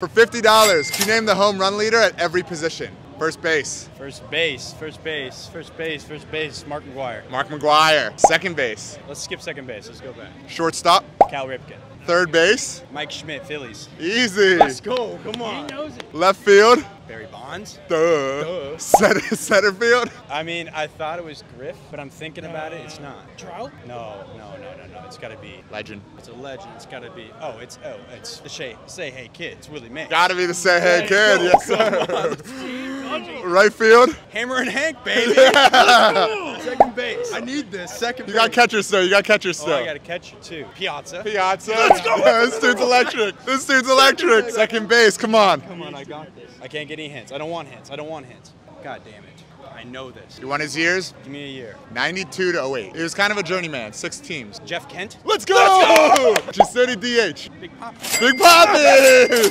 For $50, can you name the home run leader at every position? First base, First base, first base, first base, first base, Mark McGwire. Mark McGwire. Second base, Let's skip second base. Let's go back. shortstop, Cal Ripken. third base, Mike Schmidt, Phillies. easy. Let's go. Come on. He knows it. Left field, Barry Bonds. duh. Duh. Center, center field, I mean, I thought it was Griff, but I'm thinking about it. It's uh, not. Trout? No, no, no, no, no. It's got to be. legend. It's a legend. It's got to be. Oh, it's oh, it's the Shay. Say hey kid. It's Willie Mays. Gotta be the say hey kid, go, yes sir. Right field, Hammer and Hank, baby. you Second base. I need this. Second base. got catcher still, you got catcher Oh, still. I got to catcher too. Piazza. Piazza. Let's go. this dude's electric. This dude's electric. Second base, come on. Come on, I got this. I can't get any hints. I don't want hints. I don't want hints. God damn it. I know this. You want his years? Give me a year. 92 to 08. He was kind of a journeyman, six teams. Jeff Kent. Let's go! Just 30 DH. Big Pop. Big Poppy!